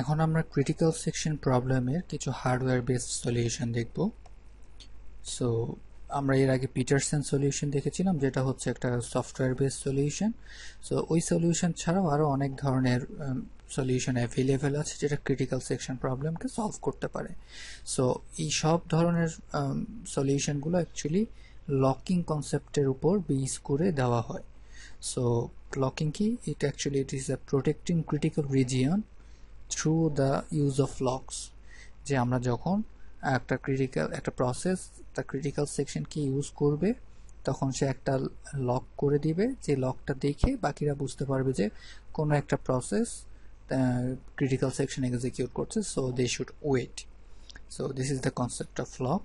এখন আমরা critical section প্রবলেমের কিছু হার্ডওয়্যার বেসড সলিউশন দেখব। সো আমরা এর আগে পিটারসেন সলিউশন দেখেছিলাম, যেটা হচ্ছে একটা সফটওয়্যার বেসড সলিউশন সো ওই সলিউশন ছাড়াও আরও অনেক ধরনের সলিউশন অ্যাভেলেবেল আছে, যেটা ক্রিটিক্যাল সেকশন প্রবলেমকে সলভ করতে পারে। সো এই সব ধরনের সলিউশনগুলো অ্যাকচুয়ালি লকিং কনসেপ্টের উপর বেস করে দেওয়া হয়। সো লকিং কি? It actually it is a protecting critical region through the use of locks যে আমরা যখন একটা ক্রিটিক্যাল একটা প্রসেস তা ক্রিটিক্যাল সেকশনকে ইউজ করবে, তখন সে একটা লক করে দিবে, যে লকটা দেখে বাকিরা বুঝতে পারবে যে কোনো একটা প্রসেস ক্রিটিক্যাল সেকশন এক্সিকিউট করছে so they should wait so this is the concept of lock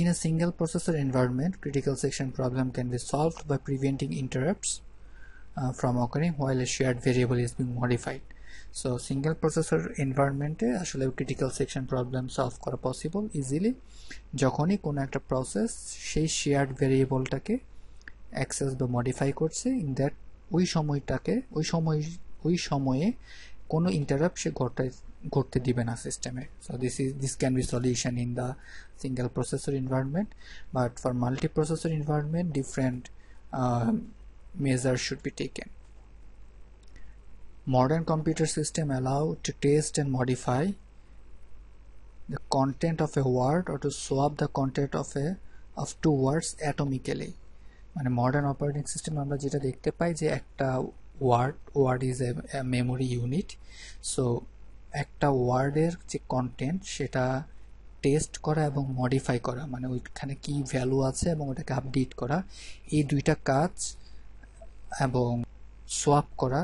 in a single প্রসেসের environment critical section problem can be solved by preventing interrupts from occurring while a shared variable is being modified so single processor এনভায়রনমেন্টে আসলে critical section problem solve করা possible easily যখনই কোনো একটা process সেই shared ভেরিয়েবলটাকে access বা modify করছে in that ওই সময়টাকে, ওই সময়, ওই সময়ে কোনো ইন্টারাপ্ট সে ঘটায়, ঘটতে দিবে না সিস্টেমে so this is this can be solution in the single processor environment but for multi processor environment different measures should be taken. Modern computer system allow to test and modify the content of a word or to swap the content of a, of two words atomically. মানে modern operating system আমরা যেটা দেখতে পাই যে একটা word word is a memory unit so একটা ওয়ার্ডের যে কন্টেন্ট সেটা টেস্ট করা এবং মডিফাই করা মানে ওইখানে কি ভ্যালু আছে এবং ওটাকে আপডেট করা, এই দুইটা কাজ এবং সোয়াপ করা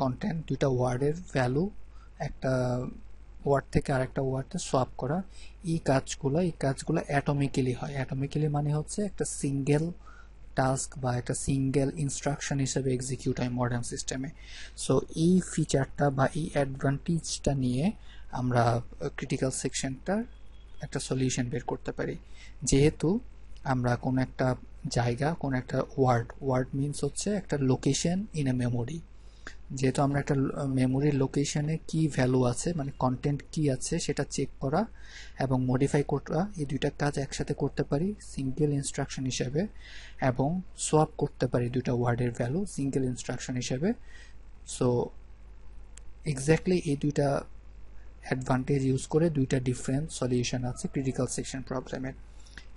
কন্টেন্ট দুইটা ওয়ার্ডের ভ্যালু একটা ওয়ার্ড থেকে আরেকটা ওয়ার্ডে সোয়াপ করা। এই কাজগুলো এই কাজগুলো অ্যাটমিক্যালি হয়। অ্যাটমিক্যালি মানে হচ্ছে একটা সিঙ্গেল টাস্ক বা একটা সিঙ্গেল ইনস্ট্রাকশন হিসেবে এক্সিকিউট হয় মডার্ন সিস্টেমে সো এই ফিচারটা বা এই অ্যাডভান্টেজটা নিয়ে আমরা ক্রিটিক্যাল সেকশনটার একটা সলিউশন বের করতে পারি। যেহেতু আমরা কোনো একটা জায়গা, কোনো একটা ওয়ার্ড ওয়ার্ড মিনস হচ্ছে একটা লোকেশন ইন এ মেমোরি যেহেতু আমরা একটা মেমোরির লোকেশনে কি ভ্যালু আছে মানে কন্টেন্ট কি আছে, সেটা চেক করা এবং মডিফাই করা, এই দুইটা কাজ একসাথে করতে পারি সিঙ্গেল ইনস্ট্রাকশন হিসেবে এবং সোয়াপ করতে পারি দুইটা ওয়ার্ডের ভ্যালু সিঙ্গেল ইনস্ট্রাকশন হিসেবে। সো এক্স্যাক্টলি এই দুইটা অ্যাডভান্টেজ ইউজ করে দুইটা ডিফারেন্ট সলিউশন আছে ক্রিটিক্যাল সেকশন প্রবলেমের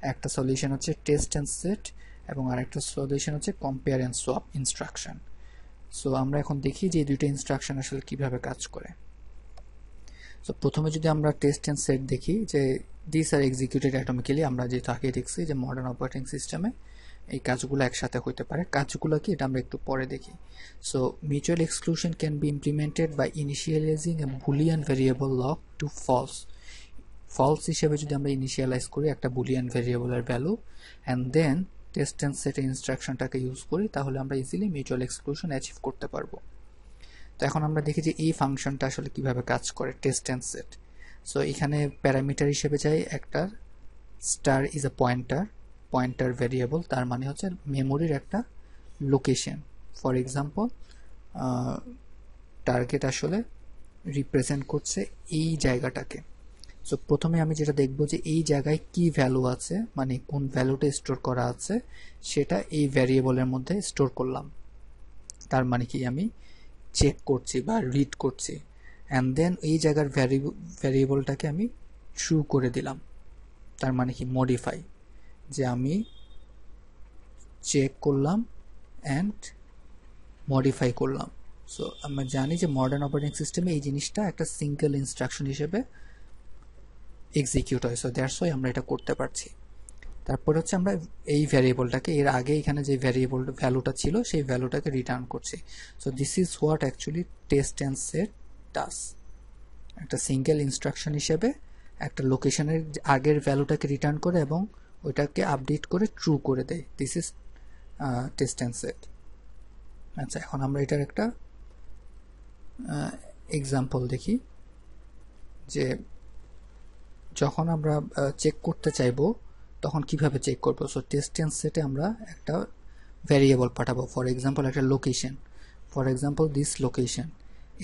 একটা সলিউশন হচ্ছে টেস্ট অ্যান্ড সেট এবং আরেকটা সলিউশন হচ্ছে compare and swap instruction so আমরা এখন দেখি যে এই দুইটা ইনস্ট্রাকশন আসলে কীভাবে কাজ করে। সো প্রথমে যদি আমরা টেস্ট অ্যান্ড সেট দেখি যে দিস আর এক্সিকিউটেড অ্যাটমিক্যালি আমরা যে আগে দেখছি যে মডার্ন অপারেটিং সিস্টেমে এই কাজগুলো একসাথে হইতে পারে। কাজগুলো কি? এটা আমরা একটু পরে দেখি। So mutual exclusion can be implemented by initialising a Boolean variable lock to false false হিসেবে যদি আমরা ইনিশিয়ালাইজ করি একটা বুলিয়ান ভেরিয়েবলের value and then test and set ইনস্ট্রাকশনটাকে use করি, তাহলে আমরা ইজিলি মিউচুয়াল এক্সক্লুশন অ্যাচিভ করতে পারব। তো এখন আমরা দেখি যে এই ফাংশনটা আসলে কীভাবে কাজ করে টেস্ট অ্যান্ড সেট সো এখানে প্যারামিটার হিসেবে চাই একটা star is a pointer pointer variable তার মানে হচ্ছে মেমোরির একটা লোকেশন ফর এক্সাম্পল টার্গেট আসলে রিপ্রেজেন্ট করছে এই জায়গাটাকে। সো প্রথমে আমি যেটা দেখব যে এই জায়গায় কি ভ্যালু আছে মানে কোন ভ্যালুটা স্টোর করা আছে, সেটা এই ভ্যারিয়েবলের মধ্যে স্টোর করলাম। তার মানে কি আমি চেক করছি বা রিড করছি। অ্যান্ড দেন এই জায়গার ভ্যারি ভ্যারিয়েবলটাকে আমি ট্রু করে দিলাম। তার মানে কি মডিফাই যে আমি চেক করলাম অ্যান্ড মডিফাই করলাম। সো আমরা জানি যে মডার্ন অপারেটিং সিস্টেমে এই জিনিসটা একটা সিঙ্গেল ইনস্ট্রাকশন হিসেবে এক্সিকিউট হয়। সো দ্যাটস ওয়াই আমরা এটা করতে পারছি। তারপরে হচ্ছে আমরা এই ভ্যারিয়েবলটাকে এর আগে এখানে যে ভ্যারিয়েবল ভ্যালুটা ছিল, সেই ভ্যালুটাকে রিটার্ন করছি। So this is what actually test set does একটা সিঙ্গেল ইনস্ট্রাকশন হিসেবে, একটা লোকেশনের আগের ভ্যালুটাকে রিটার্ন করে এবং ওইটাকে আপডেট করে ট্রু করে দেয়। দিস ইজ টেস্ট সেট আচ্ছা এখন আমরা এটার একটা এক্সাম্পল দেখি। যে যখন আমরা চেক করতে চাইব, তখন কীভাবে চেক করব? সো টেস্ট সেটে আমরা একটা ভ্যারিয়েবল পাঠাবো। ফর এক্সাম্পল একটা location for example this location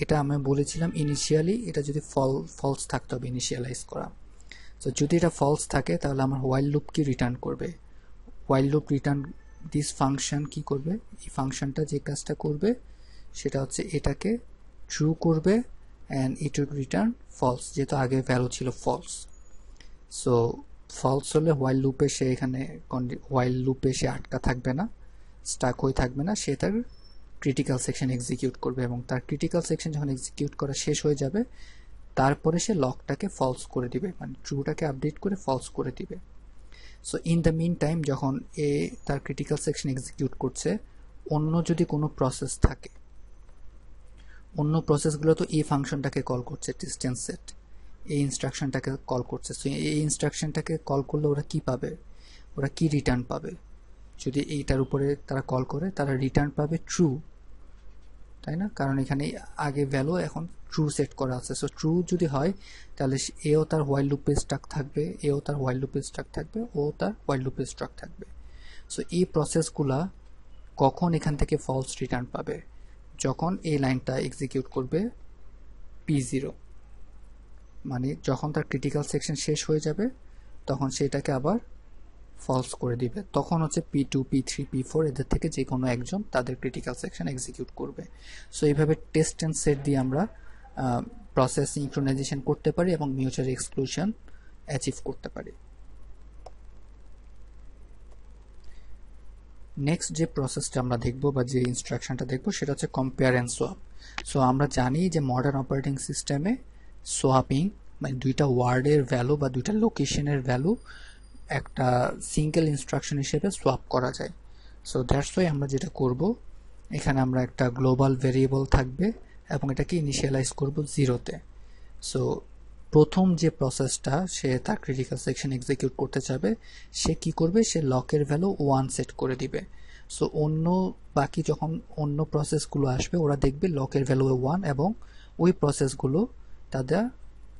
এটা আমি বলেছিলাম ইনিশিয়ালি এটা যদি ফল ফলস থাকতে হবে ইনিশিয়ালাইজ করা। সো যদি এটা ফলস থাকে, তাহলে আমার হোয়াইল লুপ কি রিটার্ন করবে? While loop return this function কি করবে? এই ফাংশনটা যে কাজটা করবে, সেটা হচ্ছে এটাকে ট্রু করবে and it will return false যেহেতু আগে ভ্যালু ছিল ফলস সো ফলস হলে হোয়াইল লুপে সে এখানে হোয়াইল লুপে সে আটকা থাকবে না স্টাক হয়ে থাকবে না, সে তার ক্রিটিক্যাল সেকশন এক্সিকিউট করবে এবং তার ক্রিটিক্যাল সেকশন যখন এক্সিকিউট করা শেষ হয়ে যাবে, তারপরে সে লকটাকে ফলস করে দিবে মানে ট্রুটাকে আপডেট করে ফলস করে দিবে। So in the meantime যখন এ তার ক্রিটিক্যাল সেকশন এক্সিকিউট করছে, অন্য যদি কোনো প্রসেস থাকে, অন্য প্রসেসগুলো তো এই ফাংশনটাকে কল করছে ডিস্টেন্স সেট এই ইনস্ট্রাকশনটাকে কল করছে। সো এই ইনস্ট্রাকশনটাকে কল করলে ওরা কি পাবে? ওরা কি রিটার্ন পাবে? যদি এইটার উপরে তারা কল করে, তারা রিটার্ন পাবে ট্রু তাই না? কারণ এখানে আগে ভ্যালু এখন ট্রু সেট করা আছে। সো ট্রু যদি হয়, তাহলে এও তার হোয়াইল লুপে স্ট্রাক থাকবে, এও তার হোয়াইল লুপে স্ট্রাক থাকবে, ও তার হোয়াইল লুপে স্ট্রাক থাকবে। সো এই প্রসেসগুলা কখন এখান থেকে ফলস রিটার্ন পাবে? যখন এই লাইনটা এক্সিকিউট করবে পি জিরো মানে যখন তার ক্রিটিক্যাল সেকশন শেষ হয়ে যাবে, তখন সেটাকে আবার ফলস করে দিবে। তখন হচ্ছে P two P three P four এদের থেকে যে কোনো একজন তাদের ক্রিটিক্যাল সেকশন এক্সিকিউট করবে। সো এইভাবে টেস্ট অ্যান্ড সেট দিয়ে আমরা প্রসেস ইনক্রোনাইজেশন করতে পারি এবং মিউচুয়াল এক্সক্লুশন অ্যাচিভ করতে পারি। নেক্সট যে প্রসেসটা আমরা দেখব বা যে ইনস্ট্রাকশনটা দেখব, সেটা হচ্ছে কম্পেয়ার অ্যান্ড সোয়াপ সো আমরা জানি যে মডার্ন অপারেটিং সিস্টেমে সোয়াপিং মানে দুইটা ওয়ার্ডের ভ্যালু বা দুইটা লোকেশনের ভ্যালু একটা সিঙ্গেল ইনস্ট্রাকশন হিসেবে সোয়াপ করা যায়। সো দ্যাটস ওয়াই আমরা যেটা করব, এখানে আমরা একটা গ্লোবাল ভেরিয়েবল থাকবে এবং এটাকে ইনিশিয়ালাইজ করব জিরোতে সো প্রথম যে প্রসেসটা সে তার ক্রিটিক্যাল সেকশন এক্সিকিউট করতে চাবে সে কি করবে? সে লকের ভ্যালু ওয়ান সেট করে দিবে। সো অন্য বাকি যখন অন্য প্রসেসগুলো আসবে, ওরা দেখবে লকের ভ্যালু ওয়ান এবং ওই প্রসেসগুলো তাদের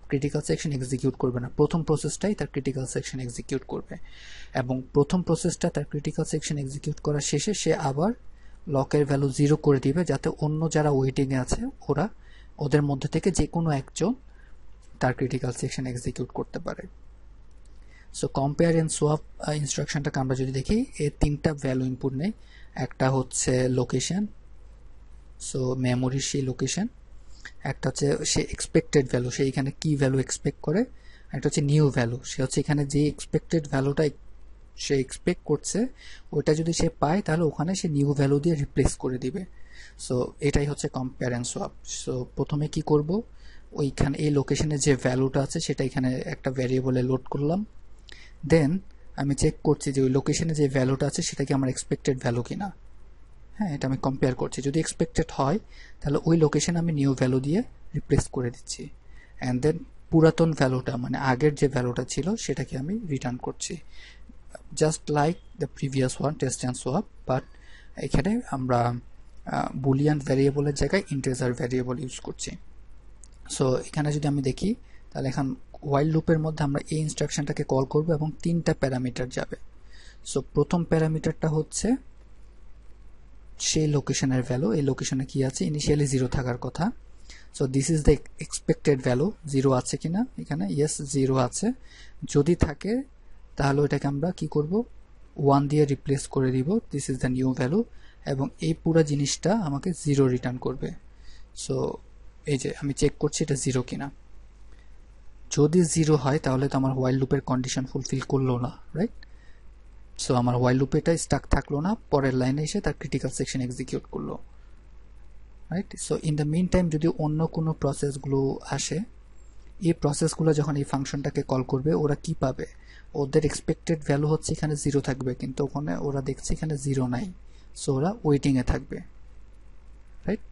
ক্রিটিক্যাল সেকশন এক্সিকিউট করবে না। প্রথম প্রসেসটাই তার ক্রিটিক্যাল সেকশন এক্সিকিউট করবে। এবং প্রথম প্রসেসটা তার ক্রিটিক্যাল সেকশন এক্সিকিউট করার শেষে সে আবার লকের ভ্যালু জিরো করে দিবে যাতে অন্য যারা ওয়েটিংয়ে আছে, ওরা ওদের মধ্যে থেকে যে কোনো একজন তার ক্রিটিক্যাল সেকশন এক্সিকিউট করতে পারে। সো কম্পেয়ার এন্ড সোয়াপ ইনস্ট্রাকশনটাকে আমরা যদি দেখি এর তিনটা ভ্যালু ইনপুট নেই। একটা হচ্ছে লোকেশন সো মেমোরির সেই লোকেশন একটা হচ্ছে সে এক্সপেক্টেড ভ্যালু সে এখানে কি ভ্যালু এক্সপেক্ট করে একটা হচ্ছে নিউ ভ্যালু সে হচ্ছে এখানে যে এক্সপেক্টেড ভ্যালুটা সে এক্সপেক্ট করছে, ওইটা যদি সে পায়, তাহলে ওখানে সে নিউ ভ্যালু দিয়ে রিপ্লেস করে দিবে। সো এটাই হচ্ছে কম্পেয়ার অ্যান্ড সোয়াপ সো প্রথমে কি করব? ওইখানে, এই লোকেশনে যে ভ্যালুটা আছে, সেটা এখানে একটা ভ্যারিয়েবলে লোড করলাম। দেন আমি চেক করছি যে ওই লোকেশনে যে ভ্যালুটা আছে, সেটা কি আমার এক্সপেক্টেড ভ্যালু কিনা। হ্যাঁ এটা আমি কম্পেয়ার করছি। যদি এক্সপেক্টেড হয়, তাহলে ওই লোকেশন আমি নিউ ভ্যালু দিয়ে রিপ্লেস করে দিচ্ছি। অ্যান্ড দেন পুরাতন ভ্যালুটা মানে আগের যে ভ্যালুটা ছিল, সেটাকে আমি রিটার্ন করছি। Just like the previous one test and swap but এখানে আমরা বুলিয়ান ভ্যারিয়েবলের জায়গায় ইন্টেজার ভ্যারিয়েবল ইউজ করছি। সো এখানে যদি আমি দেখি, তাহলে এখন ওয়াইল্ড লুপের মধ্যে আমরা এই ইনস্ট্রাকশনটাকে কল করব এবং তিনটা প্যারামিটার যাবে। সো প্রথম প্যারামিটারটা হচ্ছে সেই লোকেশনের ভ্যালু এই লোকেশনে কি আছে? ইনিশিয়ালি জিরো থাকার কথা। So this is the expected value zero আছে কিনা? এখানে ইয়েস জিরো আছে। যদি থাকে, তাহলে ওইটাকে আমরা কি করব? ওয়ান দিয়ে রিপ্লেস করে দিব। This is the new value এবং এই পুরো জিনিসটা আমাকে জিরো রিটার্ন করবে। সো এই যে আমি চেক করছি এটা জিরো কিনা। যদি জিরো হয়, তাহলে তো আমার হোয়াইল লুপের কন্ডিশন ফুলফিল করল না রাইট সো আমার হোয়াইল লুপ এটা স্টাক থাকল না, পরের লাইনে এসে তার ক্রিটিক্যাল সেকশন এক্সিকিউট করল। Right so in the meantime যদি অন্য কোনো প্রসেসগুলো আসে, এই প্রসেসগুলো যখন এই ফাংশনটাকে কল করবে, ওরা কি পাবে? ওদের এক্সপেক্টেড ভ্যালু হচ্ছে এখানে জিরো থাকবে, কিন্তু ওখানে ওরা দেখছে এখানে জিরো নাই। সো ওরা ওয়েটিংয়ে থাকবে। রাইট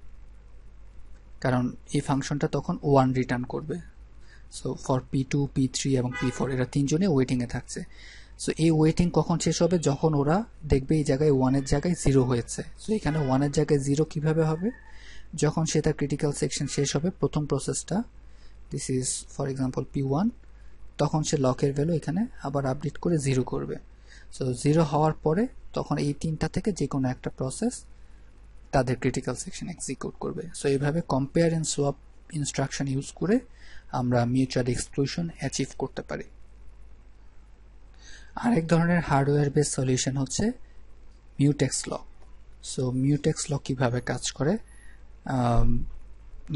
কারণ এই ফাংশনটা তখন ওয়ান রিটার্ন করবে। So for P two P three এবং পি ফোর এরা তিনজনে ওয়েটিংয়ে থাকছে। সো এই ওয়েটিং কখন শেষ হবে? যখন ওরা দেখবে এই জায়গায় ওয়ানের জায়গায় জিরো হয়েছে। সো এখানে ওয়ানের জায়গায় জিরো কীভাবে হবে? যখন সে তার ক্রিটিক্যাল সেকশন শেষ হবে, প্রথম প্রসেসটা this is for example P one তখন সে লকের ভ্যালু এখানে আবার আপডেট করে জিরো করবে। সো জিরো হওয়ার পরে তখন এই তিনটা থেকে যে কোনো একটা প্রসেস তাদের ক্রিটিক্যাল সেকশন এক্সিকিউট করবে। সো এইভাবে compare and swap instruction use করে আমরা মিউচুয়াল এক্সক্লুশন অ্যাচিভ করতে পারি। আরেক ধরনের হার্ডওয়্যার বেস সলিউশন হচ্ছে mutex lock so mutex lock কীভাবে কাজ করে?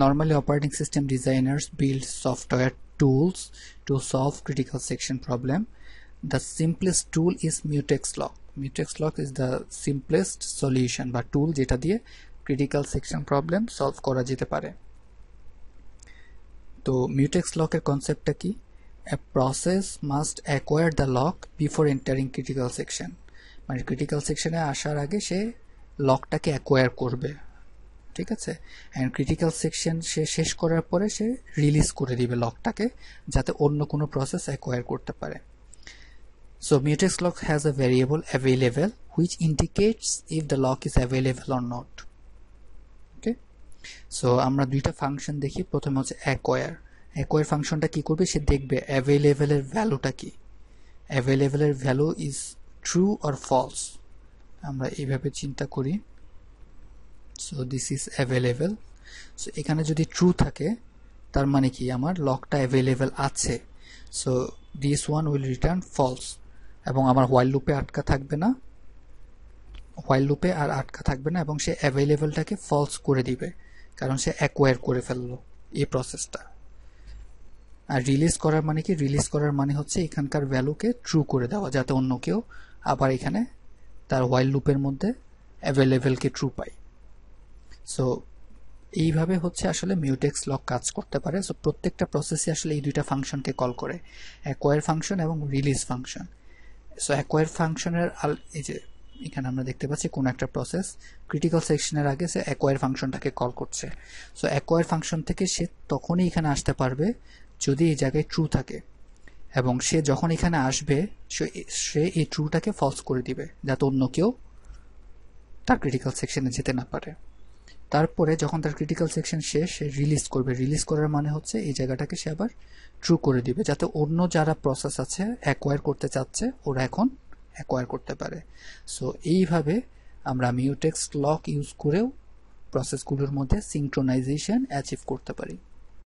Normally operating system designers build software tools to solve critical section problem the simplest tool is mutex lock mutex lock is the simplest solution বা tool যেটা দিয়ে critical section problem solve করা যেতে পারে। তো মিউটেক্স লকের কনসেপ্টটা কি? A process must acquire the lock before entering critical section মানে ক্রিটিক্যাল সেকশনে আসার আগে সে লকটাকে অ্যাকোয়ার করবে। ঠিক আছে? অ্যান্ড ক্রিটিক্যাল সেকশন সে শেষ করার পরে সে রিলিজ করে দিবে লকটাকে যাতে অন্য কোনো প্রসেস অ্যাকোয়ার করতে পারে। So mutex lock has a variable available which indicates if the lock is available or not. Okay. So, আমরা দুইটা ফাংশন দেখি। প্রথমে হচ্ছে অ্যাকোয়ার অ্যাকোয়ার ফাংশনটা কি করবে? সে দেখবে অ্যাভেলেবেলের ভ্যালুটা কি? অ্যাভেলেবেলের value is true or false আমরা এইভাবে চিন্তা করি। So this is available so এখানে যদি ট্রু থাকে, তার মানে কি? আমার লকটা অ্যাভেলেবেল আছে। So this one will return false এবং আমার হোয়াইল লুপে আটকা থাকবে না। হোয়াইল লুপে আর আটকা থাকবে না এবং সে অ্যাভেলেবেলটাকে ফলস করে দিবে। কারণ সে অ্যাকোয়ার করে ফেলল এই প্রসেসটা আর রিলিজ করার মানে কি? রিলিজ করার মানে হচ্ছে এখানকার ভ্যালুকে ট্রু করে দেওয়া, যাতে অন্য কেউ আবার এখানে তার হোয়াইল লুপের মধ্যে অ্যাভেলেবেলকে ট্রু পায়। সো এইভাবে হচ্ছে আসলে মিউটেক্স লক কাজ করতে পারে। সো প্রত্যেকটা প্রসেসে আসলে এই দুইটা ফাংশনকে কল করে। অ্যাকোয়ার ফাংশন এবং রিলিজ ফাংশন সো অ্যাকোয়ার ফাংশনের এই যে এখানে আমরা দেখতে পাচ্ছি কোন একটা প্রসেস ক্রিটিক্যাল সেকশনের আগে সে অ্যাকোয়ার ফাংশনটাকে কল করছে। সো অ্যাকোয়ার ফাংশন থেকে সে তখনই এখানে আসতে পারবে যদি এই জায়গায় ট্রু থাকে এবং সে যখন এখানে আসবে, সে এই ট্রুটাকে ফলস করে দিবে, যাতে অন্য কেউ তার ক্রিটিক্যাল সেকশনে যেতে না পারে। তারপরে যখন তার ক্রিটিক্যাল সেকশন শেষ, সে রিলিজ করবে। রিলিজ করার মানে হচ্ছে এই জায়গাটাকে সে আবার ট্রু করে দিবে, যাতে অন্য যারা প্রসেস আছে অ্যাকোয়ার করতে চাচ্ছে, ওরা এখন অ্যাকোয়ার করতে পারে। সো এইভাবে আমরা মিউটেক্স লক ইউজ করেও প্রসেসগুলোর মধ্যে সিঙ্ক্রোনাইজেশন অ্যাচিভ করতে পারি।